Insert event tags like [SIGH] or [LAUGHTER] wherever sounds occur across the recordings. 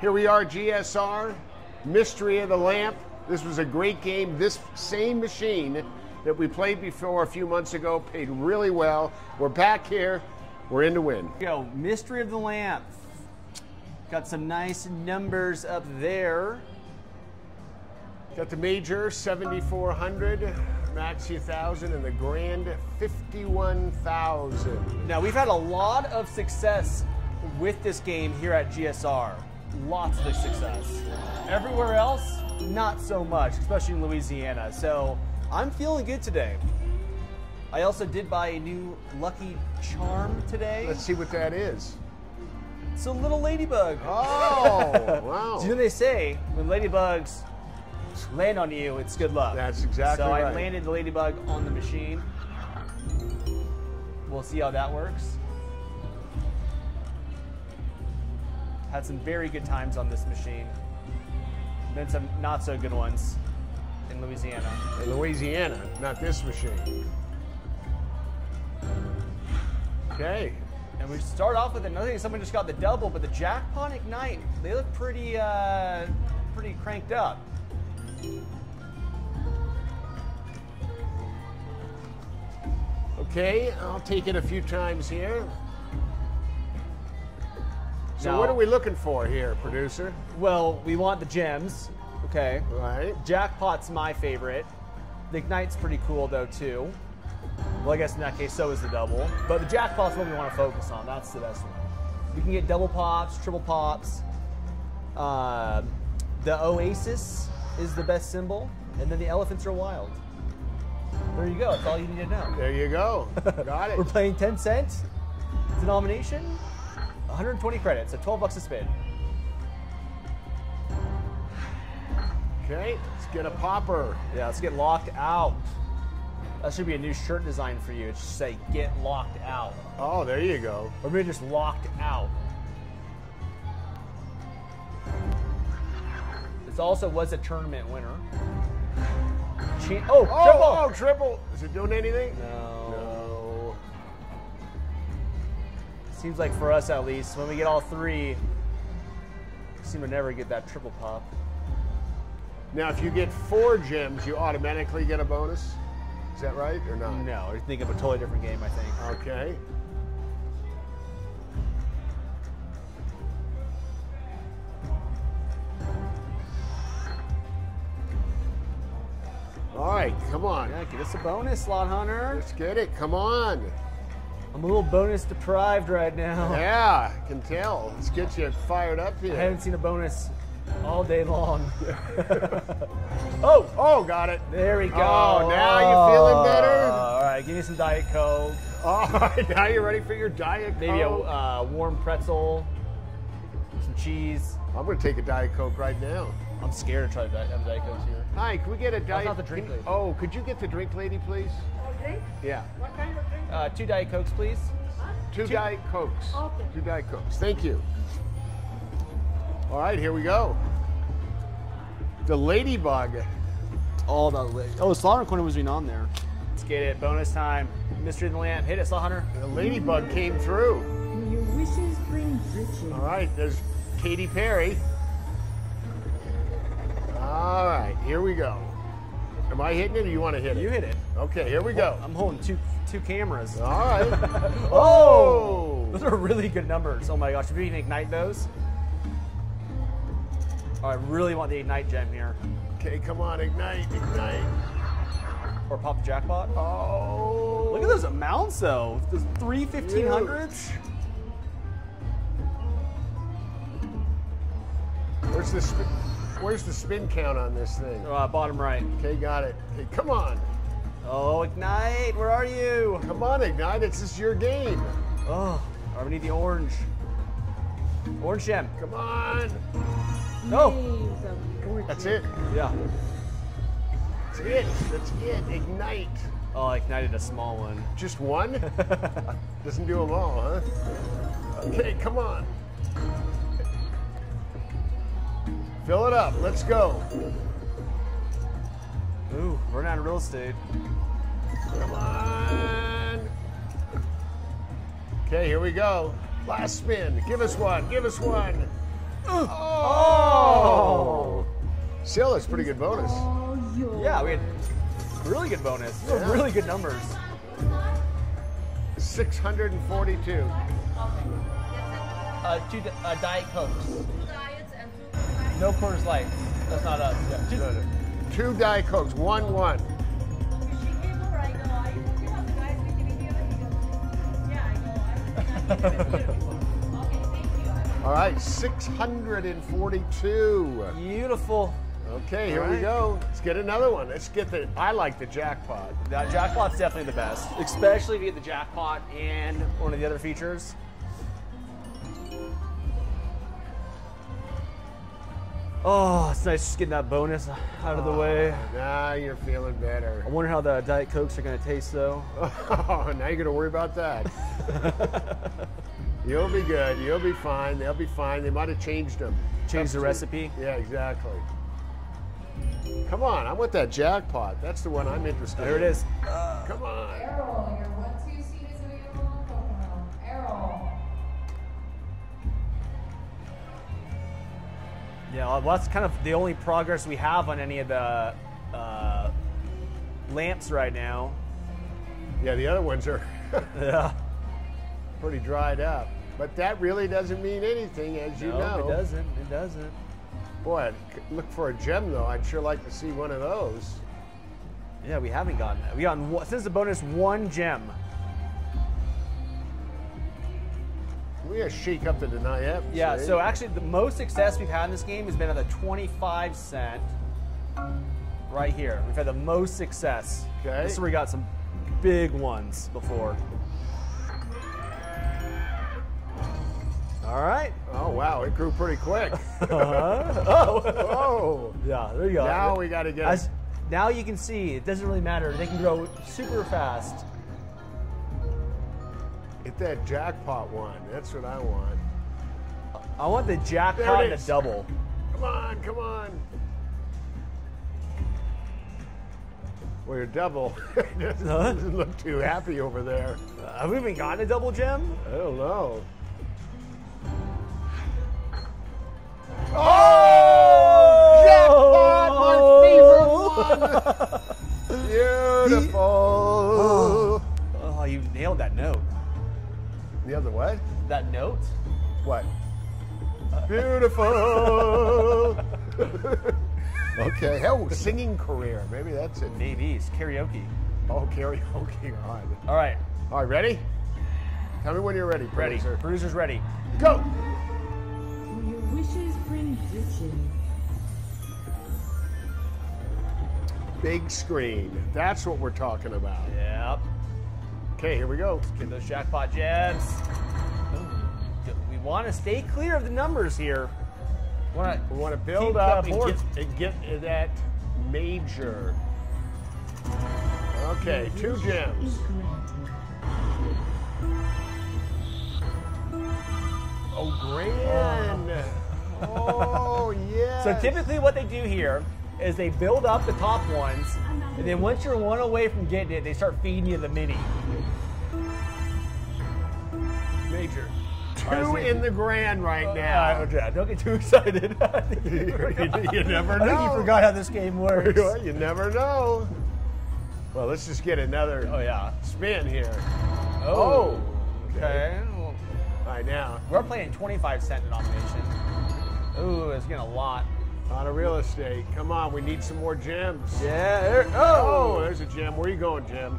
Here we are, GSR, Mystery of the Lamp. This was a great game. This same machine that we played before a few months ago paid really well. We're back here. We're in to win. Go, Mystery of the Lamp. Got some nice numbers up there. Got the major 7400, max 1000, and the grand 51,000. Now, we've had a lot of success with this game here at GSR. Lots of success. Everywhere else, not so much, especially in Louisiana. So I'm feeling good today. I also did buy a new Lucky Charm today. Let's see what that is. It's a little ladybug. Oh, [LAUGHS] wow. Do they say when ladybugs land on you, it's good luck? That's exactly so right. So I landed the ladybug on the machine. We'll see how that works. Had some very good times on this machine. Then some not so good ones in Louisiana. In Louisiana, not this machine. Okay. And we start off with another thing. Someone just got the double, but the jackpot ignite. They look pretty, uh, pretty cranked up. Okay, I'll take it a few times here. So Now- what are we looking for here, producer? Well, we want the gems. Okay. Right. Jackpot's my favorite. The ignite's pretty cool though too. Well, I guess in that case, so is the double. But the jackpot's what we want to focus on. That's the best one. We can get double pops, triple pops. Uh, the Oasis is the best symbol, and then the elephants are wild. There you go. That's all you need to know. There you go. [LAUGHS] Got it. We're playing 10 cents. Denomination, 120 credits, so 12 bucks a spin. Okay, let's get a popper. Yeah, let's get locked out. That should be a new shirt design for you. It should say "Get locked out," Oh, there you go. or maybe just "Locked out." This also was a tournament winner. Oh, Oh, triple! oh, triple. Is it doing anything? No. Seems like for us at least, when we get all three, we seem to never get that triple pop. Now, if you get four gems, you automatically get a bonus. Is that right or not? No, you're thinking of a totally different game, I think. Okay. All right, come on. Yeah, get us a bonus, Slot Hunter. Let's get it. Come on. I'm a little bonus deprived right now. Yeah, I can tell. Let's get you fired up here. I haven't seen a bonus all day long. [LAUGHS] oh, Oh, got it. there we go. Oh, now you feeling better? All right, give me some Diet Coke. [LAUGHS] All right, now you're ready for your diet Coke. Maybe a uh, warm pretzel, some cheese. I'm going to take a diet coke right now. I'm scared to try Diet, have Diet Cokes here. Hi, can we get a diet? not the drink can- lady. Oh, could you get the drink lady, please? Drink? Yeah. What kind of drink? Uh, two Diet Cokes, please. Two, diet cokes. Okay. Two diet cokes. Thank you. All right, here we go. The ladybug. All the oh, Slaughter Corner was being on there. Let's get it. Bonus time. Mystery of the Lamp. Hit it, Slot Hunter. The ladybug came through. Your wishes bring riches. All right, there's Katy Perry. All right, here we go. Am I hitting it or you want to hit it? You hit it. Okay, here we go. I'm holding two two cameras. All right. [LAUGHS] Oh! oh! Those are really good numbers. Oh my gosh, if we can ignite those. Oh, I really want the ignite gem here. Okay, come on, ignite, ignite. Or pop the jackpot. Oh! Look at those amounts though. Those three 1500s. Where's the spin, where's the spin count on this thing? Uh, bottom right. Okay, got it. Okay, come on, Oh, ignite. Where are you? come on, ignite. It's just your game. Oh, we need the orange. Orange gem. Come on. No. Waves of fortune. That's it. Yeah. That's it. That's it. Ignite. Oh, I ignited a small one. [LAUGHS] Just one? Doesn't do them all, huh? Okay, come on. Fill it up. Let's go. Ooh, we're out of real estate. Come on. Okay, here we go. Last spin. Give us one. Give us one. Oh! Still, it's pretty good bonus. Yeah, we had really good bonus. Yeah. Really good numbers. 642. Uh, two uh, Diet Cokes. diets and two diets. No Coors Light. That's not us. Yeah, two- No, no. Diet Cokes, one one. She came over, I go, I you have the guys making it here? He goes, yeah, I go, I I've been here before. Okay, thank you. I- All right, 642. Beautiful. Okay, here All we go. Let's get another one. Let's get the. I like the jackpot. That jackpot's definitely the best, especially if you get the jackpot and one of the other features. Oh, it's nice just getting that bonus out of the oh, way. Now you're feeling better. I wonder how the Diet Cokes are going to taste, though. [LAUGHS] Oh, now you're gonna worry about that. [LAUGHS] You'll be good. You'll be fine. They'll be fine. They might have changed them. Change the Substitute. recipe. Yeah, exactly. Come on, I want that jackpot. That's the one I'm interested There in. it is. Come on. Yeah, well, that's kind of the only progress we have on any of the uh, lamps right now. Yeah, the other ones are [LAUGHS] Yeah. pretty dried up. But that really doesn't mean anything, as you no, know. it doesn't. It doesn't. Boy, I'd look for a gem though. I'd sure like to see one of those. Yeah, we haven't gotten that. We one- since the bonus one gem. We gotta shake up the deny. Yep. Yeah. So actually, the most success we've had in this game has been at the 25 cent. Right here, we've had the most success. Okay. This is where we got some big ones before. All right. Oh wow, it grew pretty quick. [LAUGHS] Uh-huh. oh. oh. Yeah, there you go. Now we gotta get. As, now you can see it doesn't really matter. They can grow super fast. That jackpot one. That's what I want. I want the jackpot and the is. double. Come on, come on. Well, your double [LAUGHS] doesn't, Huh? doesn't look too happy over there. Uh, have we even gotten a double gem? I don't know. Beautiful. [LAUGHS] okay. Oh, singing career. Maybe that's it. Maybe it's karaoke. Oh, karaoke [LAUGHS] on. All right, All right, ready? Tell me when you're ready. ready. producer. Producer's ready. Go. Your wishes bring riches? Big screen. That's what we're talking about. Yep. Okay, here we go. Get those jackpot gems. We want to stay clear of the numbers here. Want We want to build up and get, and get that major. Okay, two gems. Oh, grand. Oh, [LAUGHS] yes. So typically, what they do here is they build up the top ones, and then once you're one away from getting it, they start feeding you the mini. major. Two in the grand right Uh, now. yeah, don't get too excited. [LAUGHS] You, You- never I think know. you forgot how this game works. [LAUGHS] You never know. Well, let's just get another Oh yeah. spin here. Oh. Okay. Well, All right, now we're playing 25 cent denomination. Ooh, it's getting a lot. on a real estate. Come on, we need some more gems. Yeah. There, Oh, oh. there's a gem. Where are you going, gem?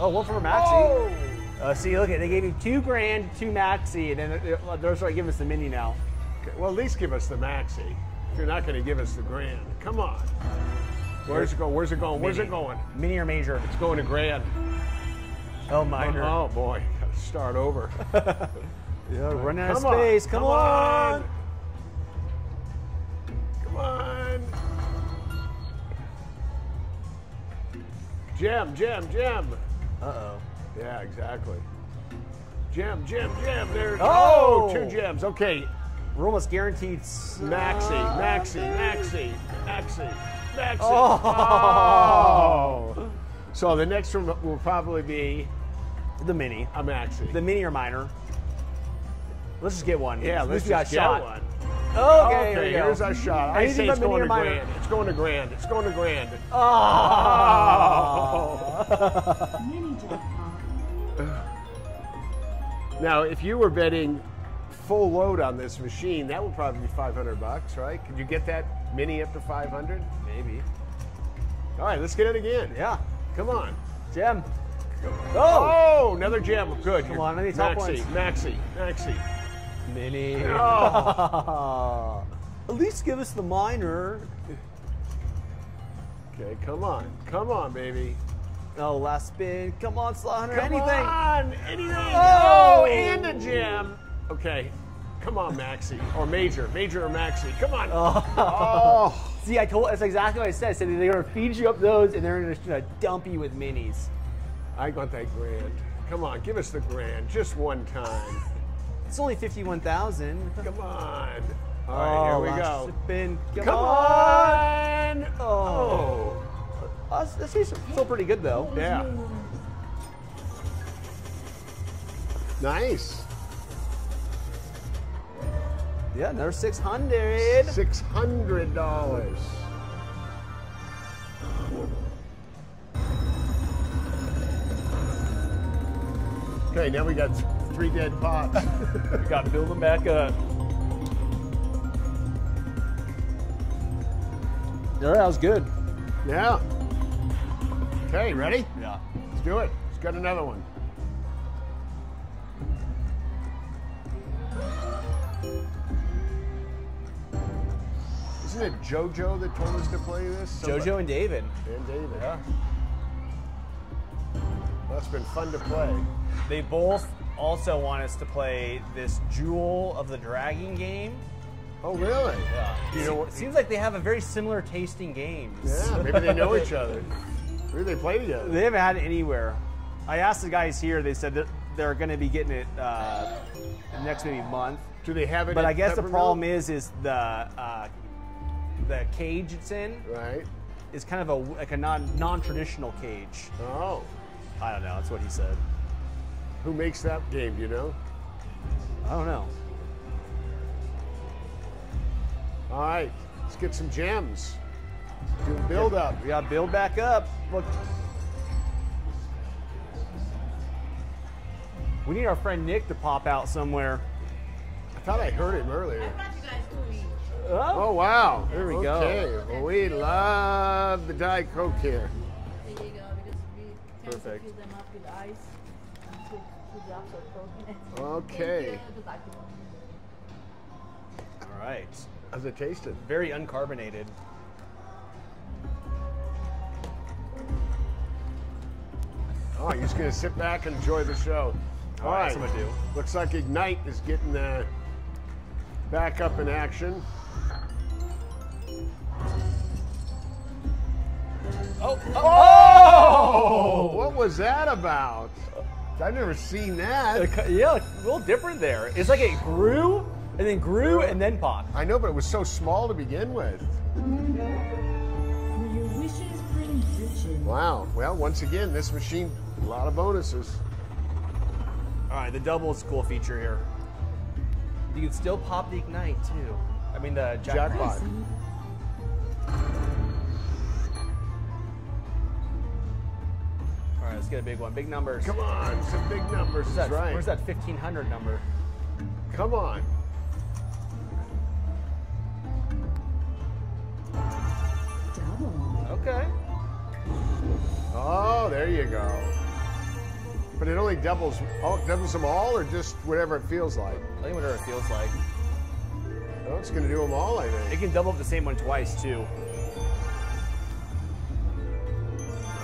Oh, one for Maxi. Oh. Uh, see, look at they gave you two grand, two Maxi, and then they're, they're starting give us the mini now. Okay, well, at least give us the maxi. If you're not going to give us the grand, come on. Where's it going? Where's it going? Where's Mini. it going? Mini or major? It's going to grand. Oh, minor. Oh boy, got to start over. [LAUGHS] Yeah, run out of Come on, space. Come, on. Come on. Gem, gem, gem. Uh oh. Yeah, exactly. Gem, gem, gem. There. Oh! Oh, two gems. Okay. We're almost guaranteed. Maxi, [GASPS] Maxi, Maxi, Maxi, Maxi. Oh. Oh. So the next one will probably be The mini. a Maxi. The mini or minor. Let's just get one. Yeah, let's least we got just a get shot. one. Okay, here we go. here's our shot. I Anything say but it's going to minor. grand. It's going to grand. It's going to grand. Oh. [LAUGHS] Mini jackpot. Now, if you were betting full load on this machine, that would probably be 500 bucks, right? Could you get that mini up to 500? Maybe. All right, let's get it again. Yeah. Come on. Gem. Oh. Oh, another gem. Good. Come on, any top Maxi, ones. Maxi, Maxi. Mini. Oh. [LAUGHS] At least give us the minor. Okay, come on. Come on, baby. Oh, last spin. Come on, Slaughter. Come Anything. on. Anything. Oh. Oh, and a gem. Okay. Come on, Maxi. Or Major. Major or Maxi. Come on. Oh. Oh. See, I told. That's exactly what I said. I said they're gonna feed you up those, and they're just gonna dump you with minis. I want that grand. Come on, give us the grand. Just one time. [LAUGHS] It's only fifty-one thousand. Come on. All right, oh, here we last go. Spin. Come, Come on. on. Oh. oh. Uh, This is still pretty good though. Yeah. Nice. Yeah, another six hundred. Six hundred dollars. Okay, now we got three dead pots. [LAUGHS] We got to build them back up. All right, that was good. yeah. Okay, ready? Yeah. Let's do it. Let's get another one. Isn't it JoJo that told us to play this? JoJo and David. and David. Yeah. That's been fun to play. They both also want us to play this Jewel of the Dragon game. Oh, really? Yeah. You know It seems like they have a very similar tasting games. Yeah, maybe they know each [LAUGHS] other. Maybe they play together. They haven't had it anywhere. I asked the guys here. They said that they're going to be getting it uh, next maybe month. Do they have it? But I guess the problem is, is the uh, the cage it's in Right. is kind of a like a non non traditional cage. Oh. I don't know. That's what he said. Who makes that game, do you know? I don't know. All right, let's get some gems. Do build up. We got to build back up. Look. We need our friend Nick to pop out somewhere. I thought I heard him earlier. brought you guys to eat. Oh, Oh, wow. There we go. Okay, well, we love the Diet Coke here. There you go, because we tend Perfect. to fill them up with ice and two, two drops of Coke in it. Okay. Thank you. Just it. all right. How's it tasting? Very uncarbonated. Oh, you're just gonna sit back and enjoy the show. All All right, right. that's what I'm gonna do. Looks like Ignite is getting uh, back up in action. Oh, Oh, what was that about? I've never seen that. yeah, a little different there. It's like it grew and then grew and then popped. I know, but it was so small to begin with. Will your wishes bring riches? Wow. Well, once again, this machine, a lot of bonuses. All right, the double is a cool feature here. You can still pop the ignite too. I mean the jackpot. Jackpot. All right, let's get a big one. Big numbers. Come on, some big numbers. Where's That's that, right. where's that 1500 number? Come on. Double. Okay. Oh, there you go. But it only doubles, oh, doubles them all, or just whatever it feels like. I think whatever it feels like. Oh, it's going to do them all, I think. It can double up the same one twice too.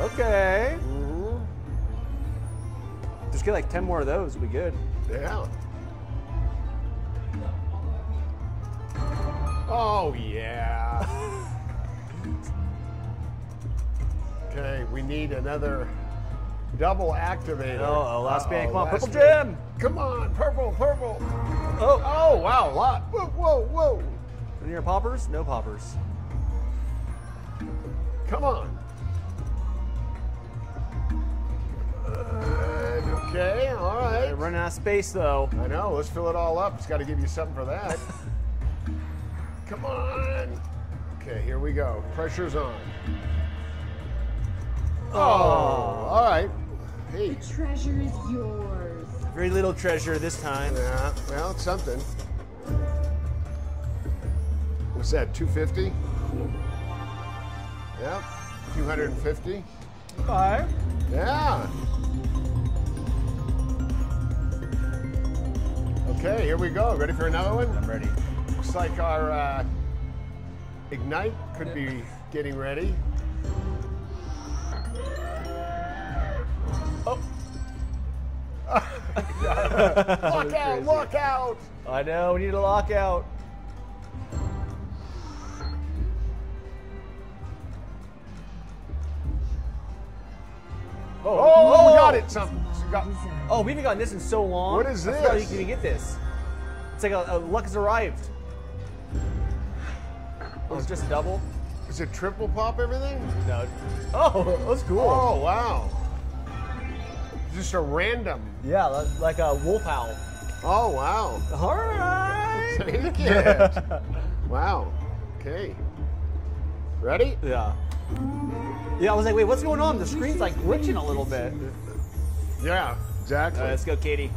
Okay. Mhm. Just get like 10 more of those, be good. Yeah. Oh, yeah. [LAUGHS] okay, we need another double activator. Oh, oh, last band. Come on, purple gem. Come on, purple, purple. Oh, Oh, wow, a lot. Whoa, whoa, whoa. any more poppers? No poppers. Come on. Good. Okay, all right. Running out of space though. I know. Let's fill it all up. It's got to give you something for that. [LAUGHS] Come on. Okay, here we go. Pressure's on. Oh, all right. Hey, The treasure is yours. Very little treasure this time. yeah, well, it's something. What's that? 250? Yep. 250. Five. Yeah. Okay, here we go. Ready for another one? I'm ready. Looks like our uh, Ignite could be getting ready. Look out! Look out! I know. We need a lockout. Oh, oh, Oh! we got it! Something. Got, Oh, we haven't gotten this in so long. What is I this? You can get this. It's like a, a luck has arrived. Oh, it's just a double. is it triple pop everything? No. Oh, that's cool. Oh wow! Just a random. Yeah, like a wolf howl. Oh wow! All right. Take it. wow. Okay. Ready? Yeah. Yeah, I was like, wait, what's going on? The screen's like glitching a little bit. Yeah. Exactly. Let's go, Katie.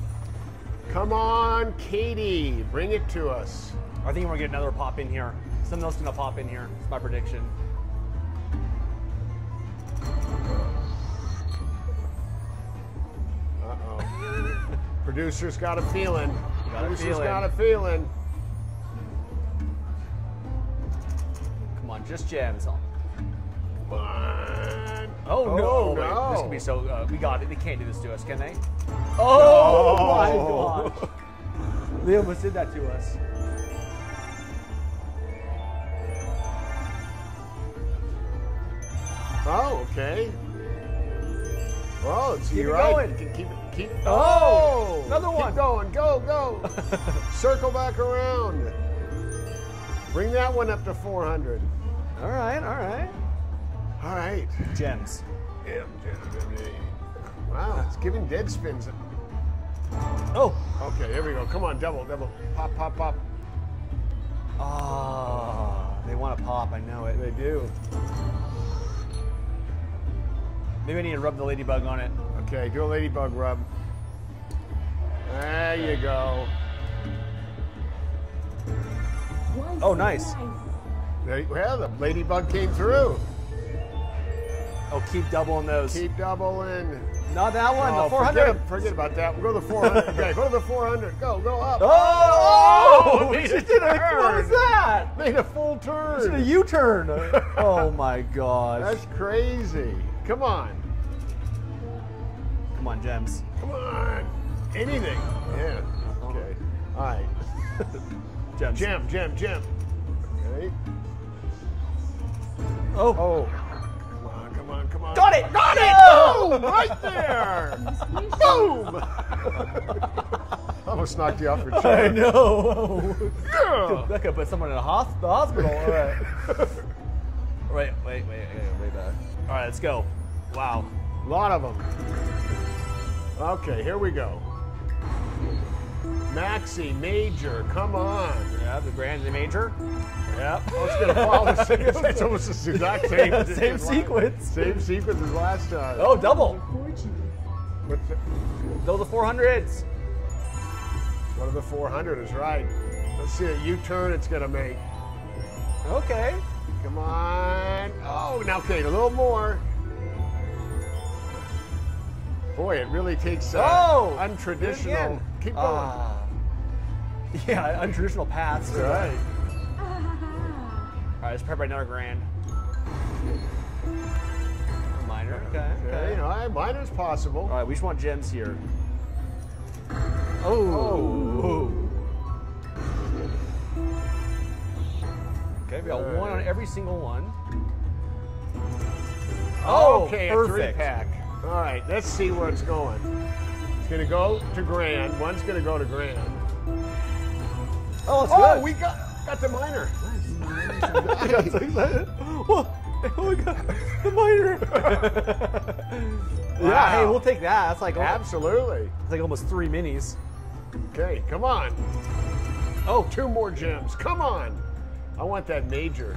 Come on, Katie, bring it to us. I think we're gonna get another pop in here. Something else gonna pop in here. It's my prediction. Producer's got a feeling. Got a feeling. got a feeling. Come on, just. Come on. Oh, Oh, no! Wait, this could be so. Uh, we got it. They can't do this to us, can they? Oh No. my gosh! [LAUGHS] They almost did that to us. Oh, okay. Well, it's Keep you're it right. going. You can keep it. Keep. Oh, another one. Keep one. going. Go, go. [LAUGHS] Circle back around. Bring that one up to 400. All right, all right. All right. Gems. Wow, it's giving dead spins. Oh. Okay, here we go. Come on, double, double. Pop, pop, pop. Ah, they want to pop. I know it. They do. Maybe I need to rub the ladybug on it. Okay, do a ladybug rub. There you go. Oh, nice. There, well, the ladybug came through. Oh, keep doubling those. Keep doubling. Not that one. Oh, the 400. Forget, forget about that. We'll go to the 400. okay, go to the 400. Go, go up. Oh! oh [LAUGHS] made a She did a- What was that? Made a full She did a turn. U-turn. [LAUGHS] oh my gosh. That's crazy. Come on. Come on, gems. Come on. Anything. Yeah. Okay. Uh-huh. All right. [LAUGHS] Gems. Gem, gem, gem. Okay. Oh. Oh. Come on, come on, come on. Got it! Got Boom! it! Oh, right there! [LAUGHS] Boom! [LAUGHS] Almost knocked you off your chair. I know. Yeah. That could put someone in a hosp- the hospital. All right. Wait, wait, wait, wait, wait back. All right, let's go. Wow. A lot of them. Okay, here we go. Maxi, major, come on. Yeah, the grand and the major. Yep. Oh, it's gonna follow the same. It's almost the exact same. Yeah, same sequence. Same sequence as last time. Oh, double. Fortune. What's the- Those the 400s. One of the 400 is right. Let's see a U-turn it's gonna make. Okay. Come on. Oh, now okay, a little more. Boy, it really takes uh, Oh! untraditional. Keep going. Ah. [LAUGHS] yeah, untraditional paths. That's right. Ah, All right, let's prep another grand. Minor. Okay. Okay, Okay. all right, minor's possible. All right, we just want gems here. Oh. Okay, we got one on every single one. Oh, okay, a perfect. three pack. All right, let's see where it's going. It's gonna go to grand. One's gonna go to grand. Oh, it's Oh, good. we got got the minor. [LAUGHS] I got so excited. Whoa. oh my god, the minor. [LAUGHS] Yeah, Wow. hey, we'll take that. That's like Absolutely. It's like almost three minis. Okay, come on. Oh, two more gems. Come on. I want that major.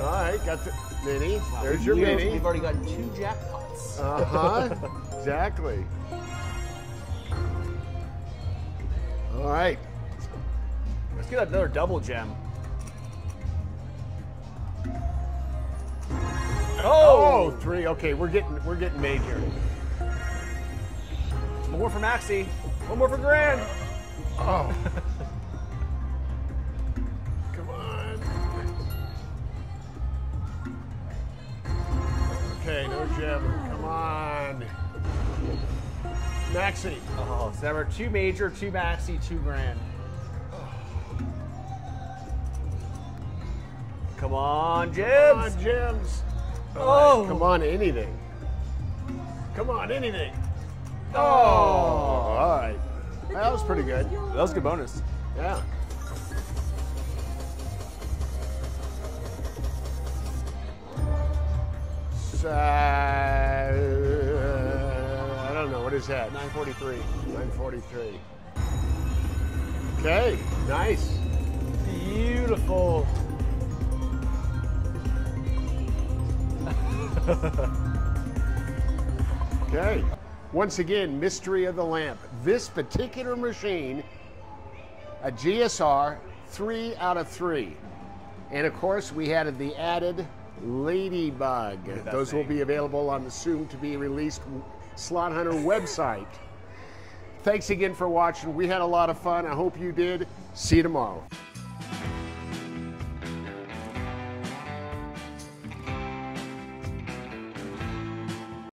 All right, got the mini. There's your mini. We've already got two jackpots. Uh huh. exactly. All right. Let's get another double gem. Oh, three. Okay, we're getting we're getting major. One more for Maxi. One more for Grand. Oh. [LAUGHS] Okay. Come on. Maxi. Oh, so now we're two major, two Maxi, two Grand. Come on, Come on, Jibs. gems. Oh. Come on, anything. Come on, anything. Oh. All right. That was pretty good. That was a good bonus. Yeah. So, uh, uh, I don't know. What is that? 943. 943. Okay, nice. Beautiful. [LAUGHS] Okay. Once again, mystery of the lamp. This particular machine, a GSR, three out of three. And of course, we had the added Ladybug. Those will be available on the soon to be released Slot Hunter website. Thanks again for watching. We had a lot of fun. I hope you did. See you tomorrow.